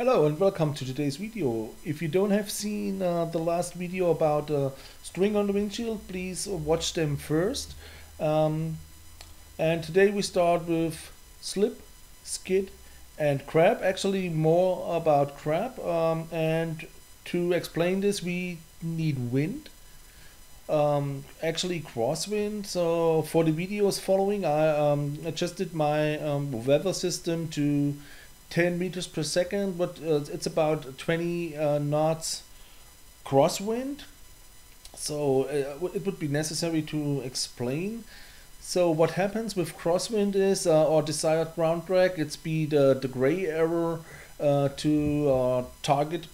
Hello and welcome to today's video. If you don't have seen uh, the last video about uh, string on the windshield, please watch them first. Um, and today we start with slip, skid and crab. Actually more about crab. Um, and to explain this we need wind. Um, actually crosswind. So for the videos following I um, adjusted my um, weather system to 10 meters per second, but uh, it's about 20 uh, knots crosswind. So uh, it would be necessary to explain. So what happens with crosswind is uh, our desired ground track, it's be the, the gray arrow uh, to uh, target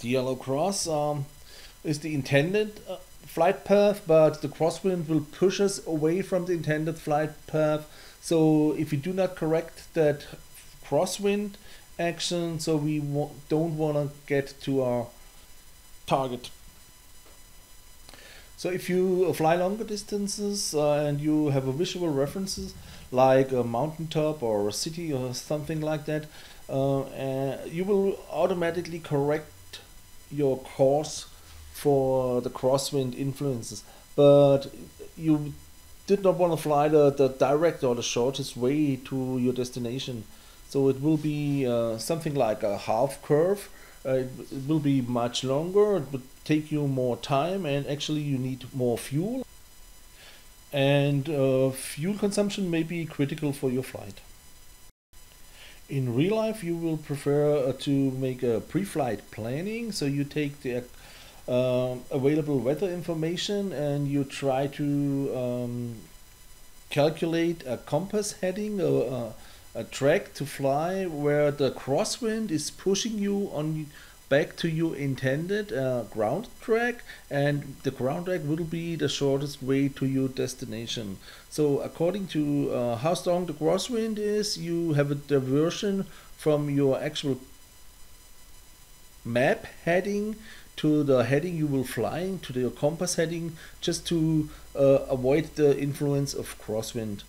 the yellow cross um, is the intended flight path, but the crosswind will push us away from the intended flight path. So if we do not correct that crosswind action so we don't want to get to our target. So if you fly longer distances uh, and you have a visual references like a mountaintop or a city or something like that uh, you will automatically correct your course for the crosswind influences. But you did not want to fly the, the direct or the shortest way to your destination so it will be uh, something like a half curve. Uh, it, will be much longer, it would take you more time and actually you need more fuel. And uh, fuel consumption may be critical for your flight. In real life, you will prefer uh, to make a pre-flight planning. So you take the uh, available weather information and you try to um, calculate a compass heading, uh, a track to fly where the crosswind is pushing you on back to your intended uh, ground track and the ground track will be the shortest way to your destination. So according to uh, how strong the crosswind is you have a diversion from your actual map heading to the heading you will fly to your compass heading just to uh, avoid the influence of crosswind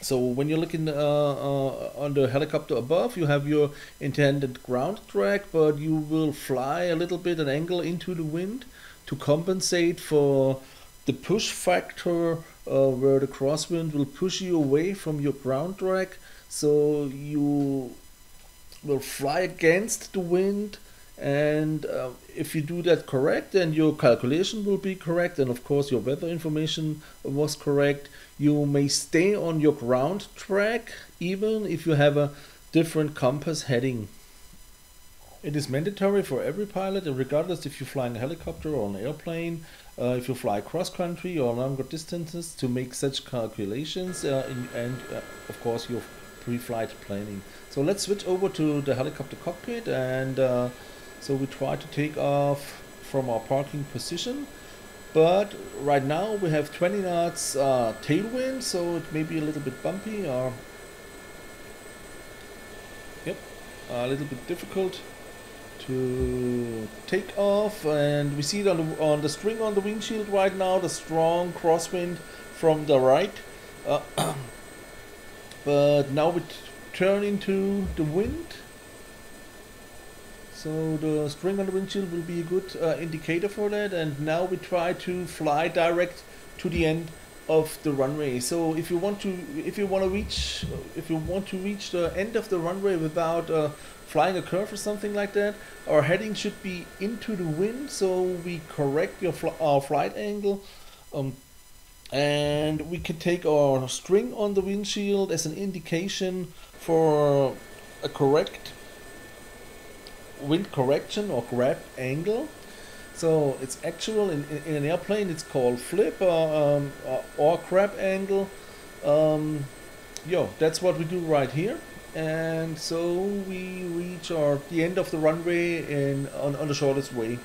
so when you're looking uh, uh, on the helicopter above, you have your intended ground track, but you will fly a little bit an angle into the wind to compensate for the push factor uh, where the crosswind will push you away from your ground track. So you will fly against the wind and uh, if you do that correct then your calculation will be correct and of course your weather information was correct you may stay on your ground track even if you have a different compass heading it is mandatory for every pilot regardless if you're flying a helicopter or an airplane uh, if you fly cross country or longer distances to make such calculations uh, in, and uh, of course your pre-flight planning so let's switch over to the helicopter cockpit and uh, so we try to take off from our parking position. But right now we have 20 knots uh, tailwind, so it may be a little bit bumpy or yep, a little bit difficult to take off. And we see it on the on the string on the windshield right now, the strong crosswind from the right. Uh, but now we turn into the wind so the string on the windshield will be a good uh, indicator for that. And now we try to fly direct to the end of the runway. So if you want to, if you want to reach, if you want to reach the end of the runway without uh, flying a curve or something like that, our heading should be into the wind. So we correct your fl our flight angle. Um, and we can take our string on the windshield as an indication for a correct wind correction or crab angle. So it's actual in, in, in an airplane. It's called flip uh, um, uh, or crab angle. Um, yo, that's what we do right here. And so we reach our the end of the runway in on, on the shortest way.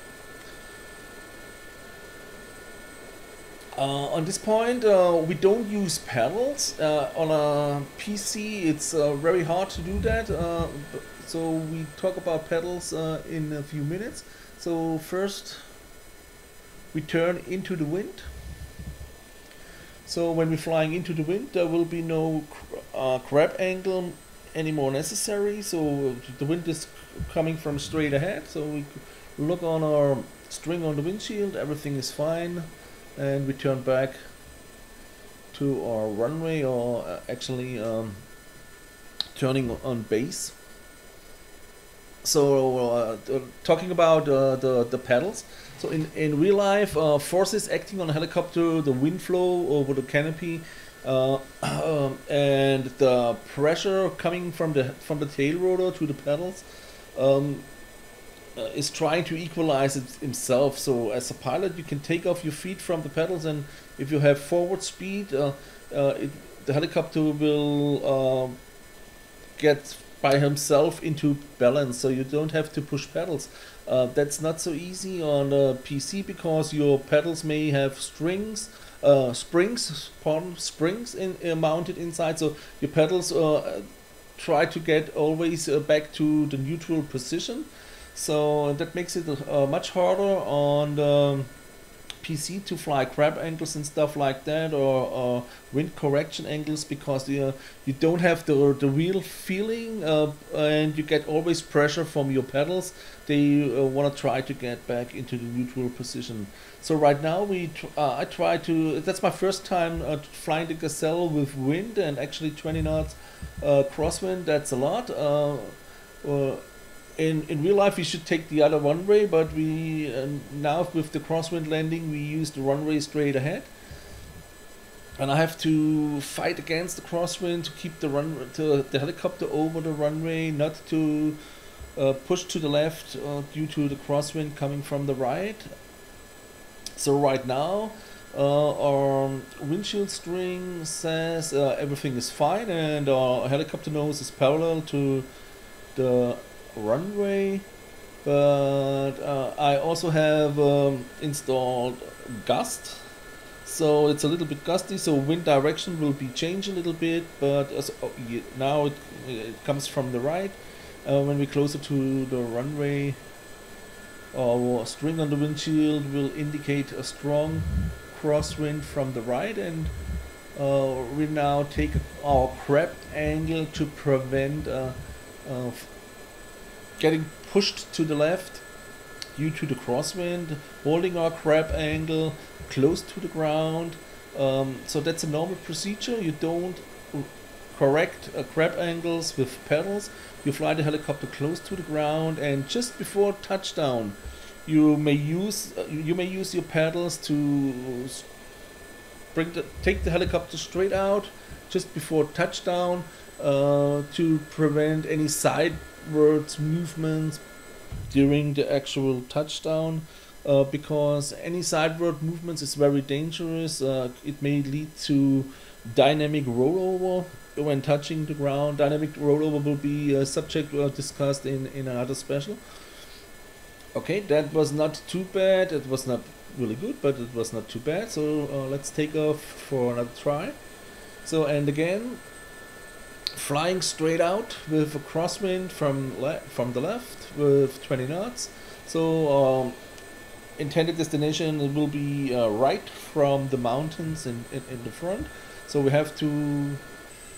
Uh, on this point, uh, we don't use pedals. Uh, on a PC, it's uh, very hard to do that. Uh, so we talk about pedals uh, in a few minutes. So first, we turn into the wind. So when we're flying into the wind, there will be no crab angle anymore necessary. So the wind is coming from straight ahead. So we look on our string on the windshield, everything is fine, and we turn back to our runway or uh, actually um, turning on base. So uh, talking about uh, the the pedals. So in in real life, uh, forces acting on a helicopter, the wind flow over the canopy, uh, and the pressure coming from the from the tail rotor to the pedals. Um, uh, is trying to equalize it himself. So as a pilot, you can take off your feet from the pedals, and if you have forward speed, uh, uh, it, the helicopter will um, get by himself into balance. So you don't have to push pedals. Uh, that's not so easy on a PC because your pedals may have strings. Uh, springs, pardon, springs in, uh, mounted inside, so your pedals try to get always back to the neutral position. So that makes it uh, much harder on the PC to fly crab angles and stuff like that, or, or wind correction angles, because you, you don't have the the real feeling, uh, and you get always pressure from your pedals. They uh, want to try to get back into the neutral position. So right now we tr uh, I try to. That's my first time uh, flying the Gazelle with wind and actually 20 knots uh, crosswind. That's a lot in in real life we should take the other runway, but we uh, now with the crosswind landing we use the runway straight ahead, and I have to fight against the crosswind to keep the run to the helicopter over the runway, not to uh, push to the left uh, due to the crosswind coming from the right. So right now. Uh, our windshield string says uh, everything is fine and our helicopter nose is parallel to the runway but uh, I also have um, installed gust. So it's a little bit gusty so wind direction will be changed a little bit but as, oh, now it, it, comes from the right. Uh, when we closer to the runway our string on the windshield will indicate a strong crosswind from the right and uh, we now take our crab angle to prevent uh, uh, getting pushed to the left due to the crosswind, holding our crab angle close to the ground. Um, so that's a normal procedure. You don't correct uh, crab angles with pedals. You fly the helicopter close to the ground, and just before touchdown, you may use uh, you may use your pedals to bring the, take the helicopter straight out just before touchdown uh, to prevent any side backwards movements during the actual touchdown uh, because any sideward movements is very dangerous. Uh, it may lead to dynamic rollover when touching the ground. Dynamic rollover will be a subject discussed in, in another special. Okay, that was not too bad. It was not really good, but it was not too bad. So uh, let's take off for another try. So, and again, flying straight out with a crosswind from from the left with 20 knots. So um, intended destination will be uh, right from the mountains in, in, in the front. So we have to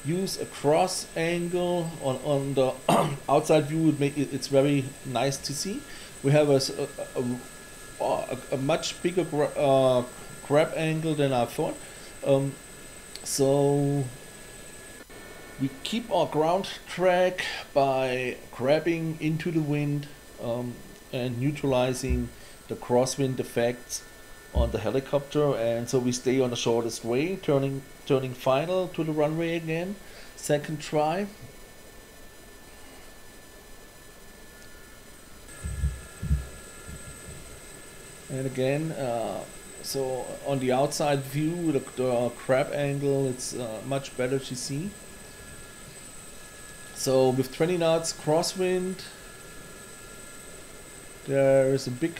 use a cross angle on, on the outside view. It make it, it's very nice to see. We have a, a, a, a much bigger gra- uh, crab angle than I thought. Um, so we keep our ground track by crabbing into the wind um, and neutralizing the crosswind effects on the helicopter. And so we stay on the shortest way turning turning final to the runway again. Second try. And again uh, so on the outside view the, the crab angle it's uh, much better to see so with 20 knots crosswind, there is a big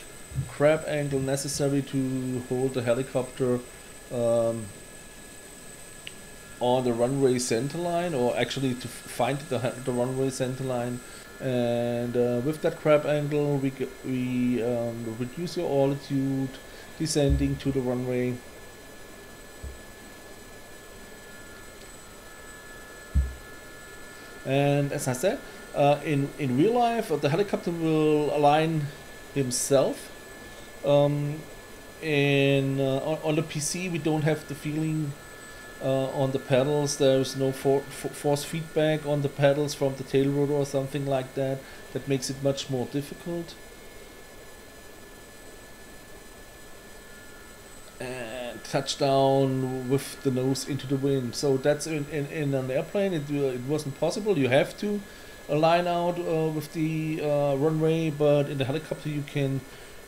crab angle necessary to hold the helicopter um, on the runway center line, or actually to find the, the runway center line. And uh, with that crab angle, we we um, reduce your altitude, descending to the runway And as I said, uh, in in real life, uh, the helicopter will align himself. Um, and uh, on, on the PC, we don't have the feeling uh, on the pedals. There's no for, for force feedback on the pedals from the tail rotor or something like that. That makes it much more difficult. And touchdown with the nose into the wind. So that's in, in, in an airplane. It, uh, it wasn't possible. You have to align out uh, with the uh, runway, but in the helicopter you can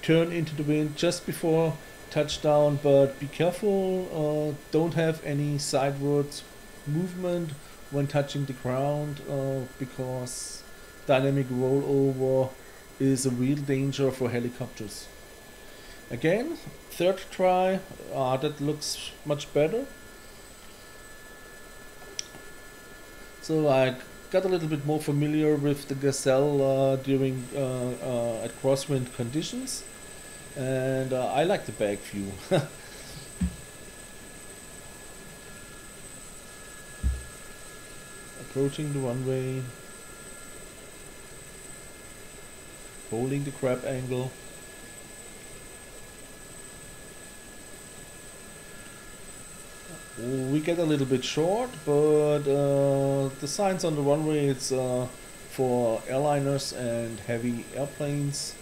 turn into the wind just before touchdown, but be careful, uh, don't have any sidewards movement when touching the ground uh, because dynamic rollover is a real danger for helicopters. Again, third try, uh, that looks much better. So I got a little bit more familiar with the Gazelle uh, during uh, uh, at crosswind conditions and uh, I like the back view. Approaching the runway, holding the crab angle. We get a little bit short, but uh, the signs on the runway it's uh, for airliners and heavy airplanes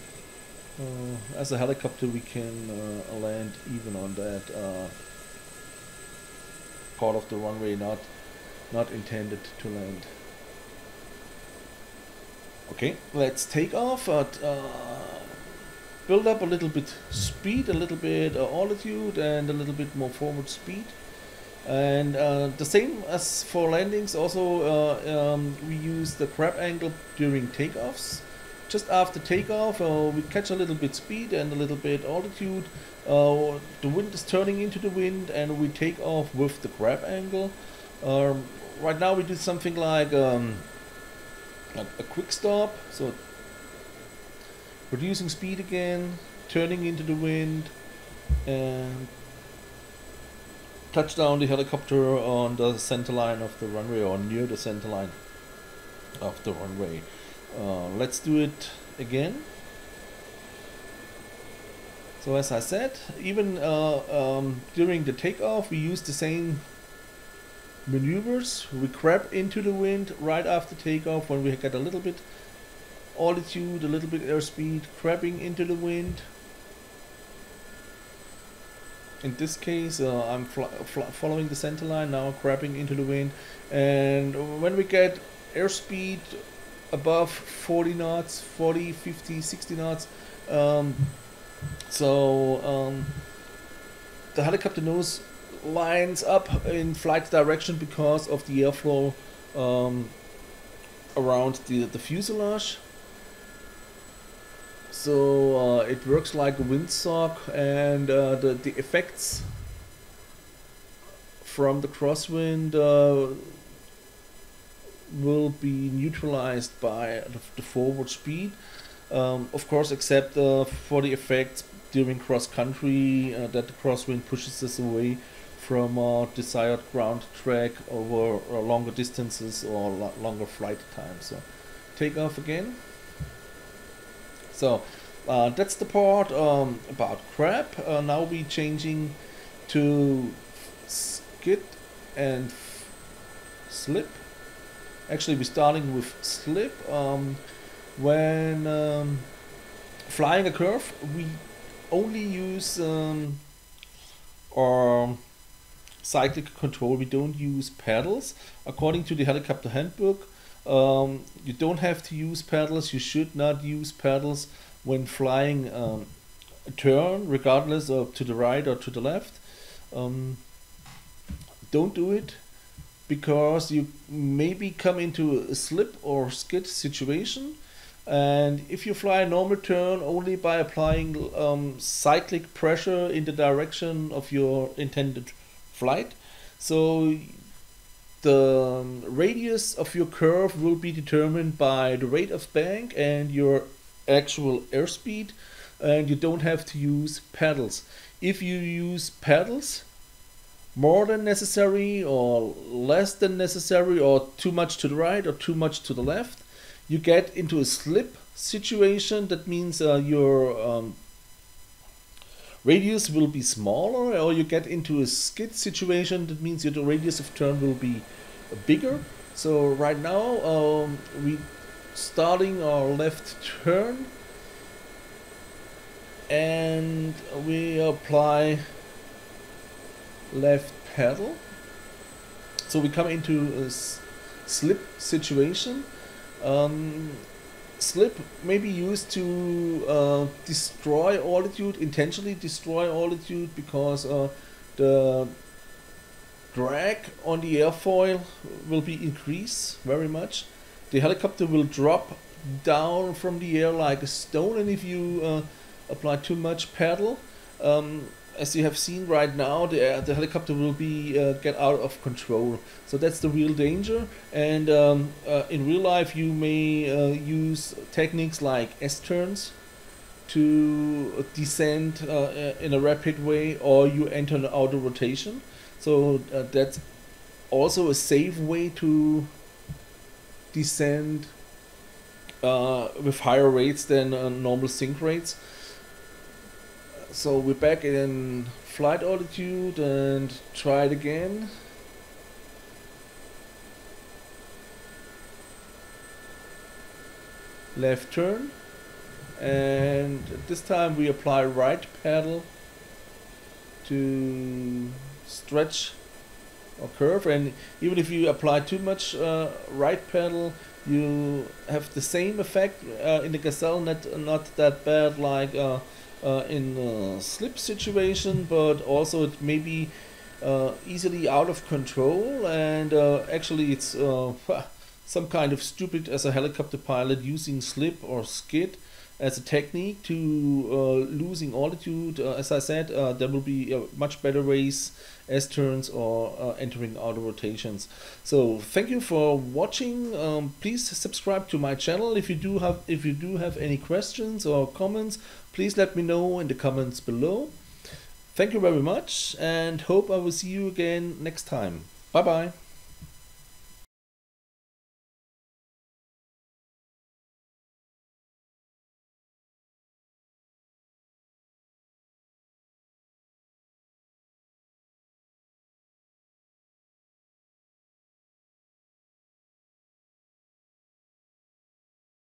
uh, as a helicopter, we can uh, land even on that uh, part of the runway not not intended to land. Okay, let's take off. At, build up a little bit speed, a little bit uh, altitude, and a little bit more forward speed. And uh, the same as for landings, also uh, um, we use the crab angle during takeoffs just after takeoff, uh, we catch a little bit speed and a little bit altitude. Uh, the wind is turning into the wind, and we take off with the crab angle. Um, right now, we do something like um, a, a quick stop, so reducing speed again, turning into the wind, and touch down the helicopter on the center line of the runway or near the center line of the runway. Uh, let's do it again. So as I said, even uh, um, during the takeoff, we use the same maneuvers. We crab into the wind right after takeoff when we get a little bit altitude, a little bit airspeed, crabbing into the wind. In this case, uh, I'm following the center line now, crabbing into the wind. And when we get airspeed above 40 knots 40 50 60 knots um, so um, the helicopter nose lines up in flight direction because of the airflow um, around the, the fuselage so uh, it works like a windsock and uh, the, the effects from the crosswind uh, will be neutralized by the, forward speed. Um, of course, except uh, for the effects during cross country uh, that the crosswind pushes us away from our desired ground track over uh, longer distances or longer flight time. So, take off again. So, uh, that's the part um, about crab. Uh, now we changing to skid and slip. Actually we're starting with slip um, when um, flying a curve we only use um, our cyclic control. We don't use pedals. According to the helicopter handbook um, you don't have to use pedals you should not use pedals when flying um, a turn regardless of to the right or to the left. Um, don't do it because you maybe come into a slip or skid situation. And if you fly a normal turn only by applying um, cyclic pressure in the direction of your intended flight. So the um, radius of your curve will be determined by the rate of bank and your actual airspeed and you don't have to use pedals if you use pedals more than necessary or less than necessary or too much to the right or too much to the left. You get into a slip situation. That means uh, your um, radius will be smaller or you get into a skid situation. That means your radius of turn will be bigger. So right now um, we starting our left turn and we apply left pedal so we come into a slip situation um, slip may be used to uh, destroy altitude intentionally destroy altitude because uh, the drag on the airfoil will be increased very much. The helicopter will drop down from the air like a stone and if you uh, apply too much pedal um, as you have seen right now the, uh, the helicopter will be uh, get out of control. So that's the real danger. And um, uh, in real life you may uh, use techniques like S-turns to descend uh, in a rapid way or you enter an auto rotation. So that's also a safe way to descend uh, with higher rates than uh, normal sink rates. So we're back in flight altitude and try it again. Left turn and this time we apply right pedal to stretch or curve and even if you apply too much uh, right pedal you have the same effect uh, in the gazelle not not that bad like uh, uh in a slip situation but also it may be uh, easily out of control and uh, actually it's some kind of stupid as a helicopter pilot using slip or skid as a technique to uh, losing altitude. Uh, as I said, uh, there will be a much better ways S turns or uh, entering auto rotations. So thank you for watching. Um, please subscribe to my channel. If you do have if you do have any questions or comments, please let me know in the comments below. Thank you very much and hope I will see you again next time. Bye bye.